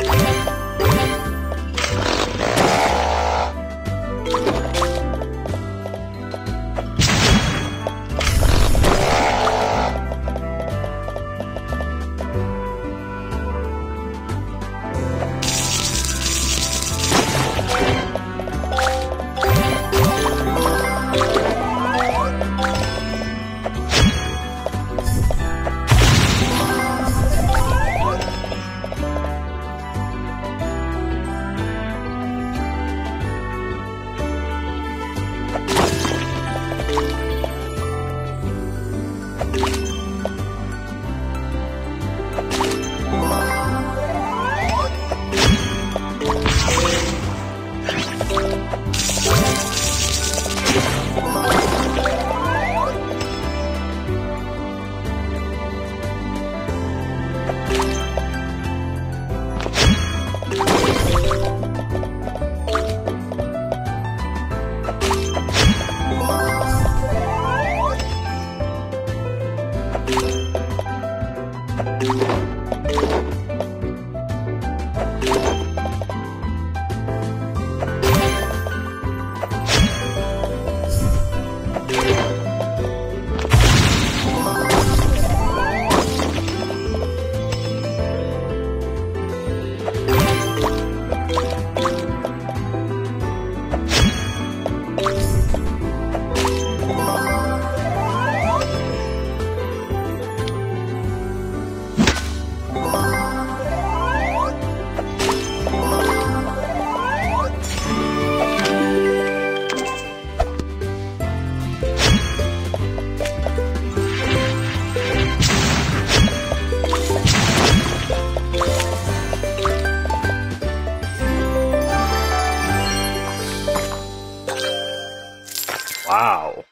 you Wow.